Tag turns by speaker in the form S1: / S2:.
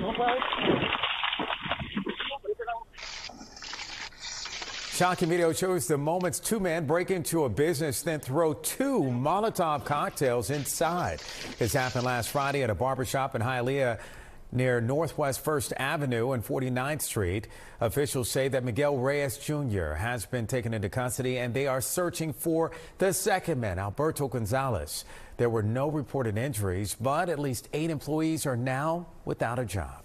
S1: No puede.
S2: Shocking video shows the moments two men break into a business, then throw two Molotov cocktails inside. This happened last Friday at a barbershop in Hialeah near Northwest 1st Avenue and 49th Street. Officials say that Miguel Reyes Jr. has been taken into custody and they are searching for the second man, Alberto Gonzalez. There were no reported injuries, but at least eight employees are now without a job.